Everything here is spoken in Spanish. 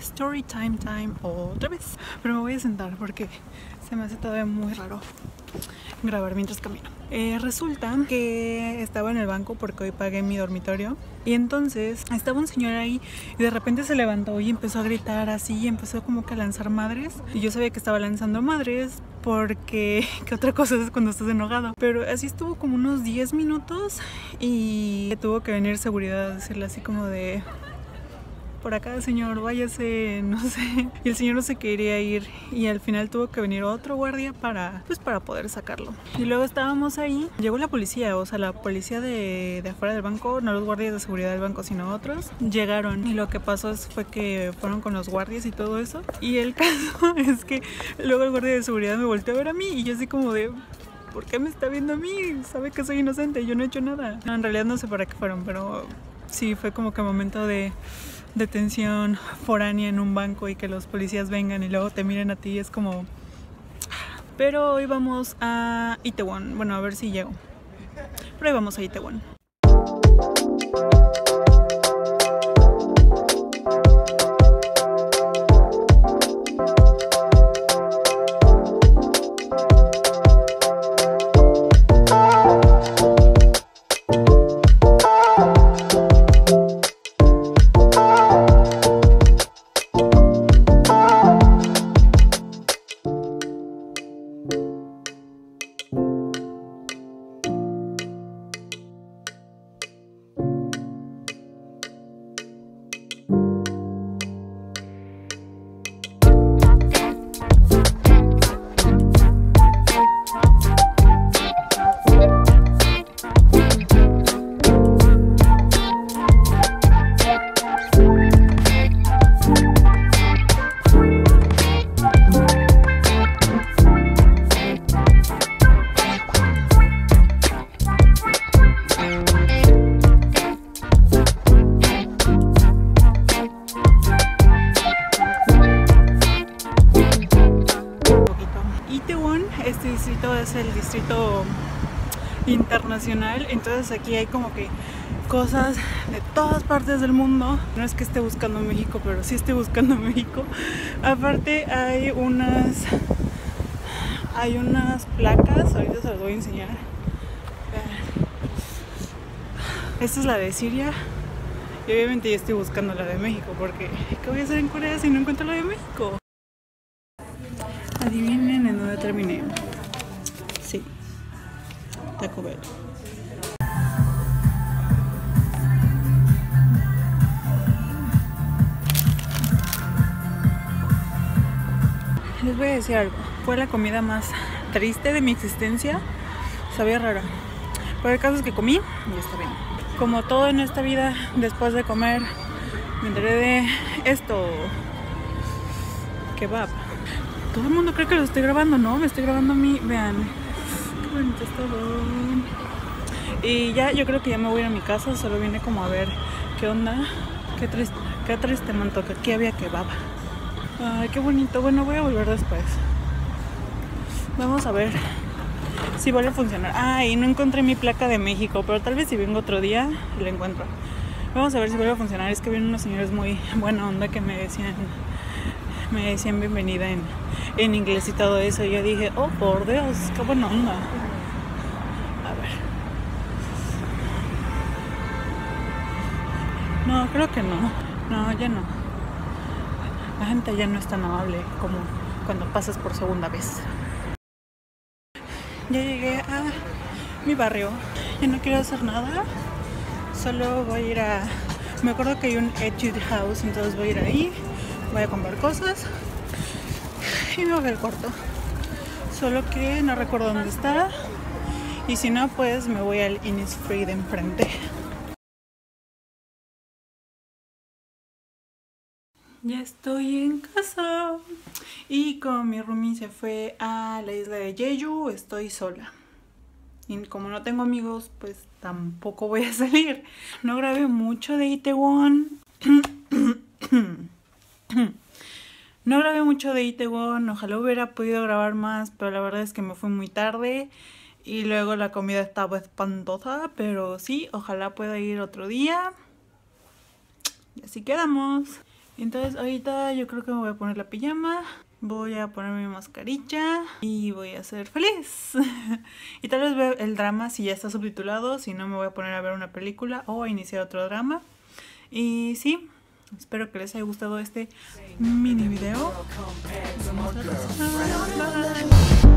Story time time otra vez. Pero me voy a sentar porque se me hace todavía muy raro grabar mientras camino. Eh, resulta que estaba en el banco porque hoy pagué mi dormitorio y entonces estaba un señor ahí y de repente se levantó y empezó a gritar así y empezó como que a lanzar madres y yo sabía que estaba lanzando madres porque qué otra cosa es cuando estás enojado pero así estuvo como unos 10 minutos y tuvo que venir seguridad a decirle así como de por acá señor, váyase, no sé. Y el señor no se quería ir y al final tuvo que venir otro guardia para, pues para poder sacarlo. Y luego estábamos ahí, llegó la policía, o sea, la policía de, de afuera del banco, no los guardias de seguridad del banco, sino otros, llegaron y lo que pasó fue que fueron con los guardias y todo eso. Y el caso es que luego el guardia de seguridad me volteó a ver a mí y yo así como de, ¿por qué me está viendo a mí? Sabe que soy inocente, yo no he hecho nada. No, en realidad no sé para qué fueron, pero sí fue como que momento de detención foránea en un banco y que los policías vengan y luego te miren a ti es como... Pero hoy vamos a Itaewon, bueno a ver si llego. Pero hoy vamos a. Itaewon, es el distrito internacional, entonces aquí hay como que cosas de todas partes del mundo. No es que esté buscando México, pero sí estoy buscando México. Aparte hay unas hay unas placas, ahorita se las voy a enseñar. Esta es la de Siria. Y obviamente yo estoy buscando la de México porque ¿qué voy a hacer en Corea si no encuentro la de México? Adivinen en dónde terminé. Taco Bell. Les voy a decir algo. Fue la comida más triste de mi existencia. Sabía rara. Pero el caso es que comí y está bien. Como todo en esta vida, después de comer, me enteré de esto. Kebab. Todo el mundo cree que lo estoy grabando, ¿no? Me estoy grabando a mí. Vean. Y ya, yo creo que ya me voy a ir a mi casa. Solo vine como a ver qué onda. Qué triste, qué triste manto que aquí había kebab. Ay, qué bonito. Bueno, voy a volver después. Vamos a ver si vuelve a funcionar. Ay, no encontré mi placa de México, pero tal vez si vengo otro día la encuentro. Vamos a ver si vuelve a funcionar. Es que vienen unos señores muy buena onda que me decían me decían bienvenida en, en inglés y todo eso. Y yo dije, oh por Dios, qué buena onda. No, creo que no. No, ya no. La gente ya no es tan amable como cuando pasas por segunda vez. Ya llegué a mi barrio. Ya no quiero hacer nada. Solo voy a ir a... Me acuerdo que hay un Etude House, entonces voy a ir ahí voy a comprar cosas y me voy al cuarto. Solo que no recuerdo dónde está. Y si no, pues me voy al Innisfree de enfrente. Ya estoy en casa. Y como mi roomie se fue a la isla de Jeju, estoy sola. Y como no tengo amigos, pues tampoco voy a salir. No grabé mucho de Itaewon. No grabé mucho de Itaewon, ojalá hubiera podido grabar más, pero la verdad es que me fui muy tarde y luego la comida estaba espantosa, pero sí, ojalá pueda ir otro día. Y así quedamos. Entonces ahorita yo creo que me voy a poner la pijama, voy a ponerme mi mascarilla y voy a ser feliz. y tal vez vea el drama si ya está subtitulado, si no me voy a poner a ver una película o a iniciar otro drama. Y sí, espero que les haya gustado este mini video. Vamos a